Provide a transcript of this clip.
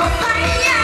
Oh, Papaya!